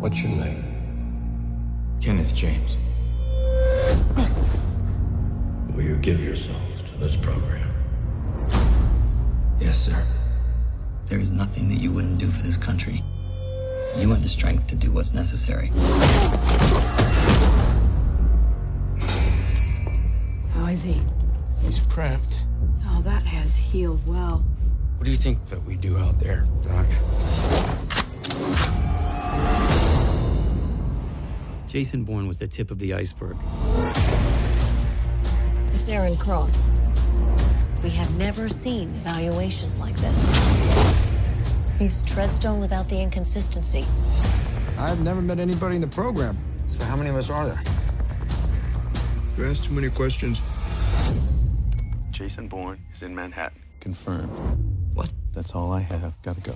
What's your name? Kenneth James. Will you give yourself to this program? Yes, sir. There is nothing that you wouldn't do for this country. You have the strength to do what's necessary. How is he? He's cramped. Oh, that has healed well. What do you think that we do out there, Doc? Jason Bourne was the tip of the iceberg. It's Aaron Cross. We have never seen evaluations like this. He's Treadstone without the inconsistency. I've never met anybody in the program. So how many of us are there? You ask too many questions. Jason Bourne is in Manhattan. Confirmed. What? That's all I have. Gotta go.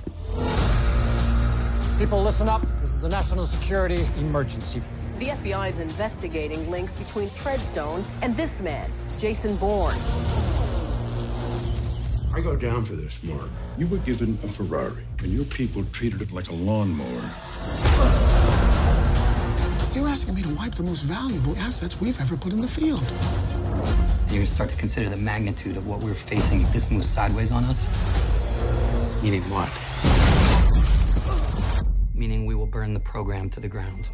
People, listen up. This is a national security emergency. The FBI is investigating links between Treadstone and this man, Jason Bourne. I go down for this, Mark. You were given a Ferrari, and your people treated it like a lawnmower. You're asking me to wipe the most valuable assets we've ever put in the field. You're start to consider the magnitude of what we're facing if this moves sideways on us. Meaning what? Meaning we will burn the program to the ground.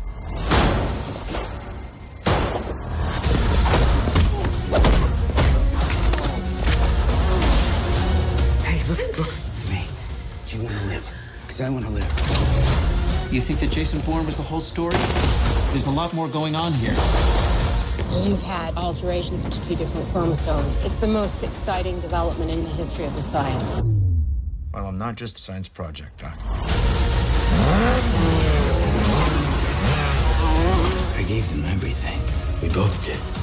Hey, look, look, it's me. Do you want to live? Because I want to live. You think that Jason Bourne was the whole story? There's a lot more going on here. You've had alterations to two different chromosomes. It's the most exciting development in the history of the science. Well, I'm not just a science project, Doc. Gave them everything. We both did.